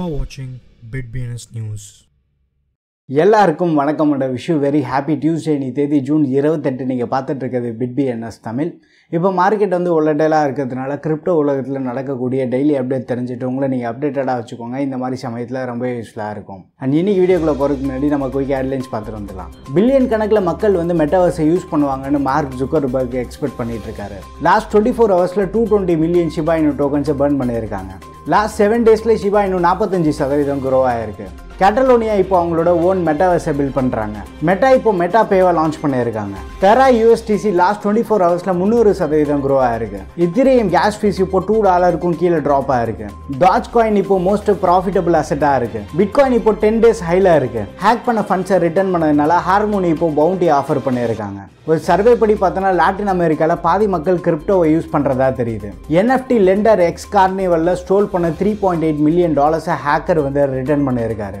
are watching BitBNS News. எல்லாருக்கும் வணக்கம் and very happy Tuesday நீ தேதி ஜூன் இருபத்தெட்டு. நீங்கள் பார்த்துட்டு இருக்கிறது பிட்பிஎன்எஸ் தமிழ். இப்போ மார்க்கெட் வந்து உள்ளடலாக இருக்கிறதுனால கிரிப்டோ உலகத்தில் நடக்கக்கூடிய டெய்லி அப்டேட் தெரிஞ்சுட்டு உங்களை நீங்கள் அப்டேட்டடாக வச்சுக்கோங்க. இந்த மாதிரி சமயத்தில் ரொம்ப யூஸ்ஃபுல்லாக இருக்கும். அண்ட் இன்னைக்கு வீடியோக்குள்ளே போகிறதுக்கு முன்னாடி நம்ம குயிக் ஹெட்லைன்ஸ் பார்த்துட்டு வந்துடலாம். பில்லியன் கணக்கில் மக்கள் வந்து மெட்டாவர்ஸை யூஸ் பண்ணுவாங்கன்னு மார்க் ஜுக்கர்பர்க் எக்ஸ்பெக்ட் பண்ணிட்டு இருக்காரு லாஸ்ட் டுவெண்ட்டி ஃபோர் ஹவர்ஸில் டூ டுவெண்ட்டி மில்லியன் ஷிபா இன்னும் டோக்கன்ஸை பர்ன் பண்ணியிருக்காங்க. லாஸ்ட் செவன் டேஸில் ஷிபா இன்னும் நாற்பத்தஞ்சு சதவீதம் குரோவாக இருக்குது கேட்டலோனியா இப்போ அவங்களோட ஓன் மெட்டாவர்ஸை பில்ட் பண்ணுறாங்க மெட்டா இப்போ மெட்டா பேவை லான்ச் பண்ணியிருக்காங்க Terra USDC last twenty four ஹவர்ஸில் முந்நூறு சதவீதம் க்ரோ ஆயிருக்கு. இத்திரியும் கேஸ் ஃபீஸ் இப்போ டூ டாலருக்கும் கீழே ட்ராப் ஆயிருக்கு. டாஜ் காயின் இப்போ மோஸ்ட் ப்ராஃபிட்டபிள் அசெட்டாக இருக்கு. பிட்காயின் இப்போ டென் டேஸ் ஹைல இருக்கு. ஹேக் பண்ண ஃபண்ட்ஸை ரிட்டர்ன் பண்ணதுனால ஹார்மோனி இப்போ பவுண்டி ஆஃபர் பண்ணியிருக்காங்க. ஒரு சர்வே படி பார்த்தோன்னா லாட்டின் அமெரிக்காவில் பாதி மக்கள் கிரிப்டோவை யூஸ் பண்ணுறதா தெரியுது. என்எஃப்டி லெண்டர் எக்ஸ் கார்னிவலில் ஸ்டோல் பண்ண த்ரீ பாயிண்ட் எயிட் மில்லியன் டாலர்ஸை ஹேக்கர் வந்து ரிட்டர்ன் பண்ணியிருக்காரு.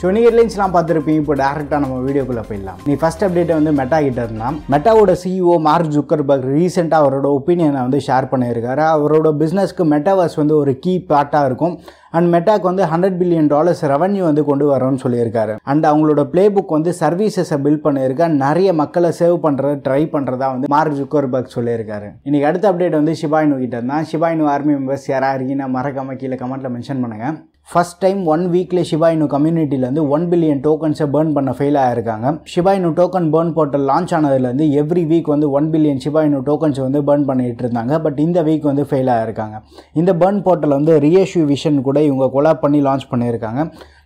ஸோ நீ ஹெட்லைன்ஸ்லாம் பார்த்துருப்பீங்க இப்போ டேரெக்டாக நம்ம வீடியோக்குள்ளே போயிடலாம். நீ ஃபஸ்ட் அப்டேட்டை வந்து மெட்டா கிட்ட இருந்தால் மெட்டாவோட சிஇஓ மார்க் ஜுக்கர்பர்க் ரீசெண்டாக அவரோட ஒப்பீனியனை வந்து ஷேர் பண்ணியிருக்காரு. அவரோட பிஸ்னஸ்க்கு மெட்டாவர்ஸ் வந்து ஒரு கீ பார்ட்டாக இருக்கும். அண்ட் மெட்டாக்கு வந்து ஹண்ட்ரட் பில்லியன் டாலர்ஸ் ரெவன்யூ வந்து கொண்டு வரோம்னு சொல்லியிருக்காரு. அண்ட் அவங்களோட பிளே புக் வந்து சர்வீசஸை பில்ட் பண்ணியிருக்கா. நிறைய மக்களை சேவ் பண்ணுற ட்ரை பண்ணுறதா வந்து மார்க் ஜுக்கர்பர்க் சொல்லியிருக்காரு. இன்றைக்கி அடுத்த அப்டேட் வந்து ஷிபாயினு கிட்ட இருந்தால் ஷிபாயினு ஆர்மி மெம்பர்ஸ் யாராக இருக்கீங்கன்னா மறக்காம கீழே கமெண்ட்டில் மென்ஷன் பண்ணுங்கள் ஃபர்ஸ்ட் டைம் ஒன் வீக்ல ஷிபாயினு கம்யூனிட்டிலேருந்து ஒன் பில்லியன் டோக்கன்ஸை பேர்ன் பண்ண ஃபெயில் ஆயிருக்காங்க. Shiba Inu token burn portal launch ஆனதுலேருந்து every week வந்து one billion Shiba Inu tokens வந்து பேர்ன் பண்ணிட்டு இருந்தாங்க. பட் இந்த வீக் வந்து ஃபெயில் ஆயிருக்காங்க. இந்த பேர்ன் போர்ட்டல் வந்து ரியேஷ்யூ விஷன் கூட இவங்க கொலாப் பண்ணி லான்ச் பண்ணியிருக்காங்க.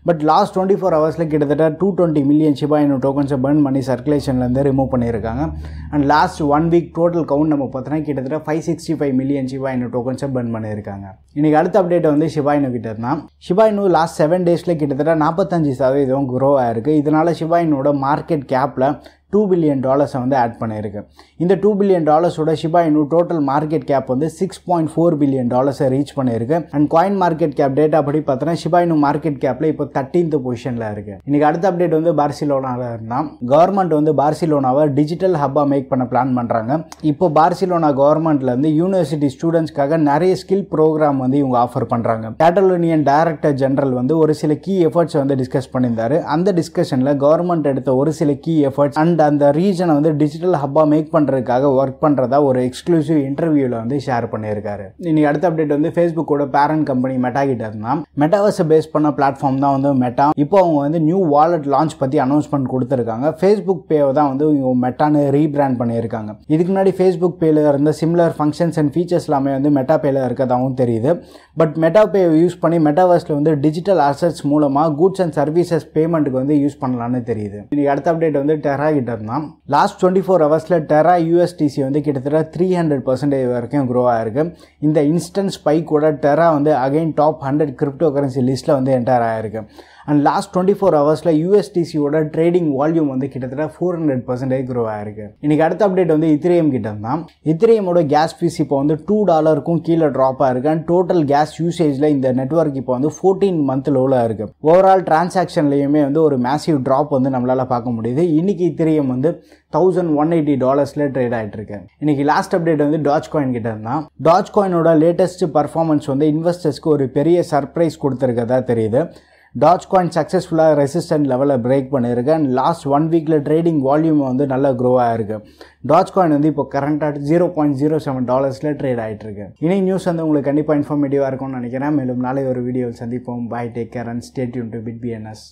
பட் லாஸ்ட் டுவெண்ட்டி ஃபோர் ஹவர்ஸில் கிட்டத்தட்ட two twenty million Shiba Inu டோக்கன்ஸை burn பண்ணி சர்க்குலேஷன்லேருந்து ரிமூவ் பண்ணியிருக்காங்க. And last one week total count நம்ம பார்த்தோன்னா கிட்டத்தட்ட five sixty five million Shiba Inu டோக்கன்ஸை burn பண்ணியிருக்காங்க. இன்றைக்கி அடுத்த அப்டேட் வந்து ஷிபாயினு கிட்ட இருந்தால் ஷிபாயினு லாஸ்ட் செவன் டேஸில் கிட்டத்தட்ட நாற்பத்தஞ்சு சதவீதம் குரோ ஆயிருக்கு. இதனால் ஷிபாயினோட மார்க்கெட் கேப்பில் டூ பில்லியன் டாலர்ஸை வந்து ஆட் பண்ணியிருக்கு. இந்த two billion டாலர்ஸோட Shiba Inu total market cap வந்து சிக்ஸ் பாயிண்ட் ஃபோர் பில்லியன் டாலர்ஸை ரீச் பண்ணியிருக்கு. And coin market cap data படி பார்த்தோன்னா ஷிபா இனு மார்க்கெட் கேப்பில் இப்போ தேர்ட்டீன்த் பொசிஷனில் இருக்கு. இன்னைக்கு அடுத்த அப்டேட் வந்து பார்சிலோனாவில் இருந்தால் கவர்மெண்ட் வந்து பார்சிலோனாவை டிஜிட்டல் ஹப்பாக மேக் பண்ண பிளான் பண்ணுறாங்க இப்போ பார்சிலோனா கவர்மெண்ட்லேருந்து யூனிவர்சிட்டி ஸ்டூடெண்ட்ஸ்க்காக நிறைய ஸ்கில் ப்ரோக்ராம் வந்து இவங்க ஆஃபர் பண்ணுறாங்க கேட்டலோனியன் டைரக்டர் ஜெனரல் வந்து ஒரு சில கீ எஃபர்ட்ஸ் வந்து டிஸ்கஸ் பண்ணியிருந்தாரு. அந்த டிஸ்கஷனில் கவர்மெண்ட் எடுத்த ஒரு சில கீ எஃபர்ட்ஸ் அண்ட் அந்த ரீஜனை வந்து டிஜிட்டல் ஹப்பாக மேக் பண்ணுறதுக்காக ஒர்க் பண்ணுறதா ஒரு எக்ஸ்க்ளூசிவ் இன்டர்வியூவில் வந்து ஷேர் பண்ணியிருக்காரு. இன்னைக்கு அடுத்த அப்டேட் வந்து ஃபேஸ்புக்கோட பேரண்ட் கம்பெனி மெட்டா கிட்ட இருந்தால் மெட்டாவர்ஸை பேஸ் பண்ண பிளாட்ஃபார்ம் தான் வந்து மெட்டா இப்போ அவங்க வந்து நியூ வாலெட் லான்ச் பற்றி அனௌன்ஸ்மெண்ட் கொடுத்துருக்காங்க. ஃபேஸ்புக் பேவை தான் வந்து இவங்க மெட்டான்னு ரீபிராண்ட் பண்ணியிருக்காங்க. இதுக்கு முன்னாடி ஃபேஸ்புக் பேல இருந்த சிம்லர் ஃபங்க்ஷன்ஸ் அண்ட் ஃபீச்சர்ஸ் எல்லாமே வந்து மெட்டா பேல இருக்கதாகவும் தெரியுது. பட் மெட்டா பே யூஸ் பண்ணி மெட்டாவர்ஸில் வந்து டிஜிட்டல் அசட்ஸ் மூலமாக கூட்ஸ் அண்ட் சர்வீசஸ் பேமெண்ட்டுக்கு வந்து யூஸ் பண்ணலான்னு தெரியுது. இன்னைக்கு அடுத்த அப்டேட் வந்து டெரா கிட்ட இருந்தால் லாஸ்ட் டுவெண்ட்டி ஃபோர் ஹவர்ஸில் டெரா யூஎஸ்டிசி வந்து கிட்டத்தட்ட த்ரீ ஹண்ட்ரட் பர்சன்டேஜ் வரைக்கும் க்ரோ ஆயிருக்கு. இந்த இன்ஸ்டன்ட் ஸ்பைக்கோட டெரா வந்து again top hundred crypto currency லிஸ்ட்டில் வந்து என்டர் ஆயிருக்கு. அண்ட் லாஸ்ட் டுவெண்ட்டி ஃபோர் ஹவர்ஸில் யூஎஸ்டிசியோட ட்ரேடிங் வால்யூம் வந்து கிட்டத்தட்ட ஃபோர் ஹண்ட்ரட் பர்சன்டேஜ் க்ரோ ஆயிருக்கு. இன்னைக்கு அடுத்த அப்டேட் வந்து இத்திரியம் கிட்ட தான் இத்திரியமோட கேஸ் ஃபீஸ் இப்போ வந்து டூ டாலருக்கும் கீழே ட்ராப் ஆயிருக்கு. அண்ட் டோட்டல் கேஸ் யூசேஜில் இந்த நெட்ஒர்க் இப்போ வந்து ஃபோர்டீன் மந்த் லோவில் இருக்குது ஓவரால் டிரான்சாக்ஷன்லேயுமே வந்து ஒரு மேசிவ் ட்ராப் வந்து நம்மளால் பார்க்க முடியுது. இன்னைக்கு இத்திரியம் வந்து தௌசண்ட் ஒன் எயிட்டி டாலர்ஸில் ட்ரேட் ஆகிட்டுருக்கு இன்றைக்கி இன்னைக்கு லாஸ்ட் அப்டேட் வந்து டாச் காயின் கிட்ட இருந்தால் டாச் காயினோட லேட்டஸ்ட் பர்ஃபார்மன்ஸ் வந்து இன்வெஸ்டர்ஸ்க்கு ஒரு பெரிய சர்ப்ரைஸ் கொடுத்துருக்கதா தெரியுது. டாச் காயின் சக்ஸஸ்ஃபுல்லாக ரெசிஸ்டன்ட் லெவலில் பிரேக் பண்ணியிருக்கு. அண்ட் லாஸ்ட் ஒன் வீக்கில் ட்ரேடிங் வால்யூம் வந்து நல்லா க்ரோ ஆகிருக்கு டாச் காயின் வந்து இப்போ கரண்ட்டாக ஜீரோ பாயிண்ட் ஜீரோ செவன் டாலர்ஸில் ட்ரேட் ஆகிட்டு இருக்கு நியூஸ் வந்து உங்களுக்கு கண்டிப்பாக இன்ஃபார்மேட்டிவாக இருக்கும்னு நினைக்கிறேன். மேலும் நாளை ஒரு வீடியோவில் சந்திப்போம். Bye take care and stay tuned to BitBNS